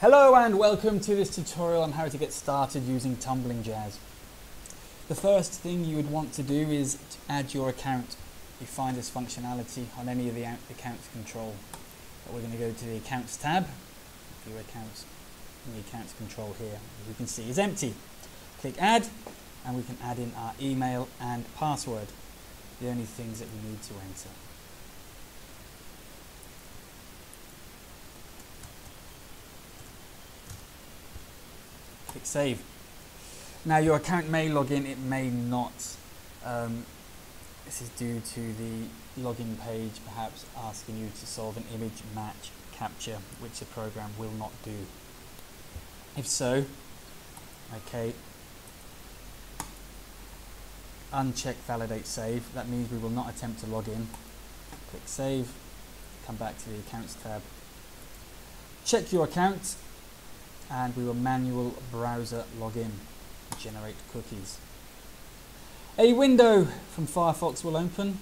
Hello and welcome to this tutorial on how to get started using Tumbling Jazz. The first thing you would want to do is to add your account. You find this functionality on any of the accounts control. But we're going to go to the accounts tab, view accounts, and the accounts control here, as you can see, is empty. Click add and we can add in our email and password, the only things that we need to enter. Click save. Now your account may log in, it may not. Um, this is due to the login page perhaps asking you to solve an image match captcha, which the program will not do. If so, okay, uncheck validate save. That means we will not attempt to log in. Click save, come back to the accounts tab. Check your account and we will manual browser login generate cookies. A window from Firefox will open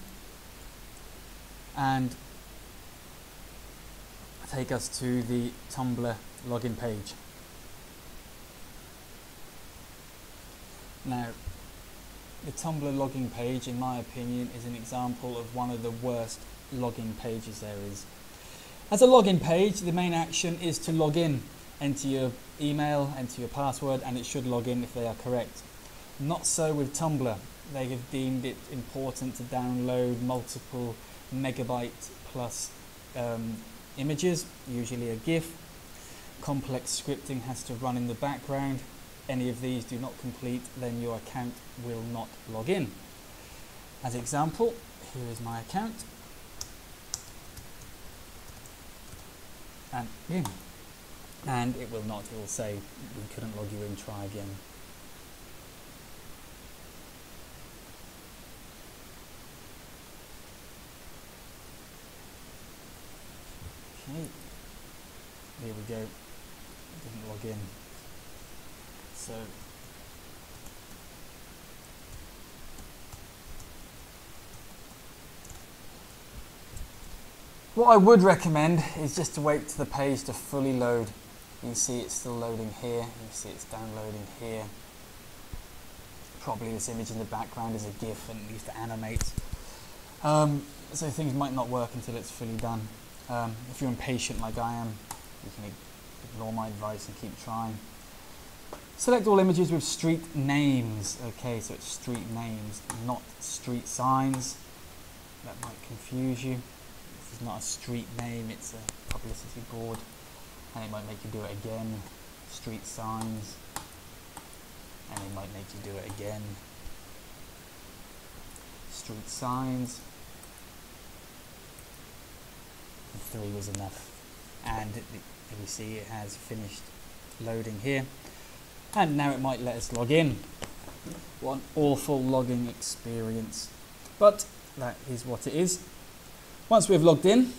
and take us to the Tumblr login page. Now, the Tumblr login page, in my opinion, is an example of one of the worst login pages there is. As a login page, the main action is to log in enter your email, enter your password, and it should log in if they are correct. Not so with Tumblr. They have deemed it important to download multiple megabyte plus um, images, usually a GIF. Complex scripting has to run in the background. Any of these do not complete, then your account will not log in. As example, here is my account. And in and it will not, it will say we couldn't log you in, try again. Okay, there we go, didn't log in. So What I would recommend is just to wait for the page to fully load you see it's still loading here. You see it's downloading here. Probably this image in the background is a GIF and needs to animate. Um, so things might not work until it's fully done. Um, if you're impatient like I am, you can ignore my advice and keep trying. Select all images with street names. Okay, so it's street names, not street signs. That might confuse you. This is not a street name, it's a publicity board and it might make you do it again. Street signs. And it might make you do it again. Street signs. Three was enough. And we see it has finished loading here. And now it might let us log in. What an awful logging experience. But that is what it is. Once we've logged in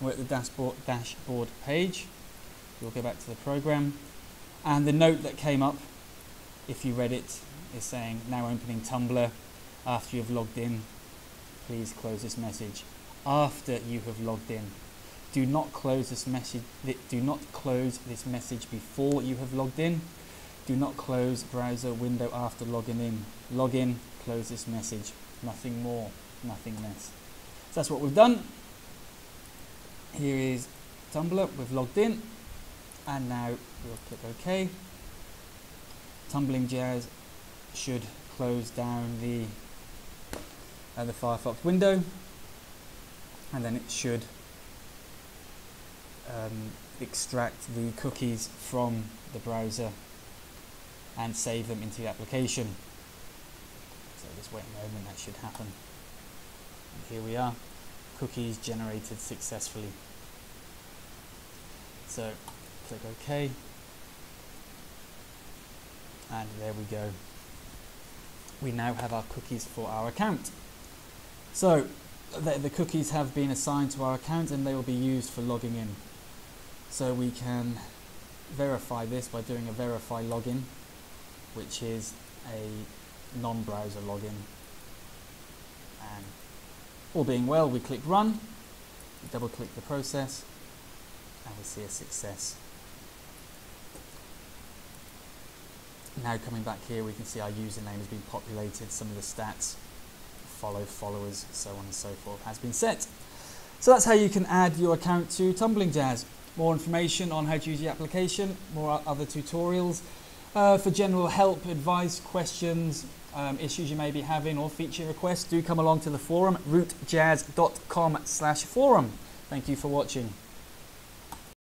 we're at the dashboard, dashboard page We'll go back to the program. And the note that came up, if you read it, is saying now opening Tumblr. After you've logged in, please close this message. After you have logged in, do not close this message. Do not close this message before you have logged in. Do not close browser window after logging in. Log in, close this message. Nothing more, nothing less. So that's what we've done. Here is Tumblr. We've logged in and now we'll click OK. Tumbling Jazz should close down the uh, the Firefox window and then it should um, extract the cookies from the browser and save them into the application. So just wait a moment, that should happen. And here we are, cookies generated successfully. So click OK. And there we go. We now have our cookies for our account. So the, the cookies have been assigned to our account and they will be used for logging in. So we can verify this by doing a verify login which is a non-browser login. And all being well we click run we double click the process and we see a success now coming back here, we can see our username has been populated, some of the stats, follow, followers, so on and so forth has been set. So that's how you can add your account to Tumbling Jazz. More information on how to use the application, more other tutorials. Uh, for general help, advice, questions, um, issues you may be having or feature requests, do come along to the forum, rootjazz.com slash forum. Thank you for watching.